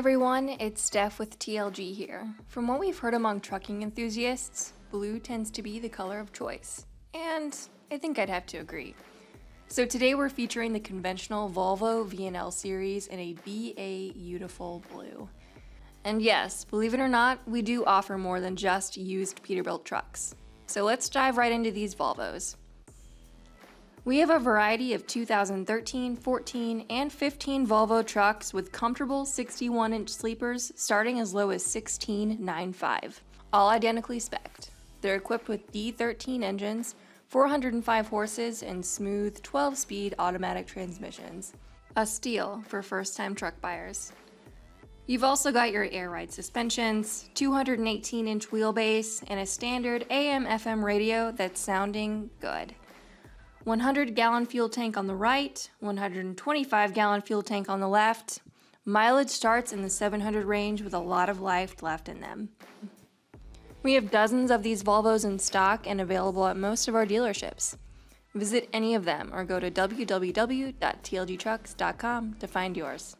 everyone, it's Steph with TLG here. From what we've heard among trucking enthusiasts, blue tends to be the color of choice. And I think I'd have to agree. So today we're featuring the conventional Volvo VNL series in a BA Beautiful Blue. And yes, believe it or not, we do offer more than just used Peterbilt trucks. So let's dive right into these Volvos. We have a variety of 2013, 14, and 15 Volvo trucks with comfortable 61 inch sleepers starting as low as 16.95, all identically spec'd. They're equipped with D13 engines, 405 horses, and smooth 12 speed automatic transmissions. A steal for first time truck buyers. You've also got your air ride suspensions, 218 inch wheelbase, and a standard AM FM radio that's sounding good. 100 gallon fuel tank on the right, 125 gallon fuel tank on the left. Mileage starts in the 700 range with a lot of life left in them. We have dozens of these Volvos in stock and available at most of our dealerships. Visit any of them or go to www.tlgtrucks.com to find yours.